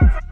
Yeah.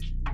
change.